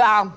يا عم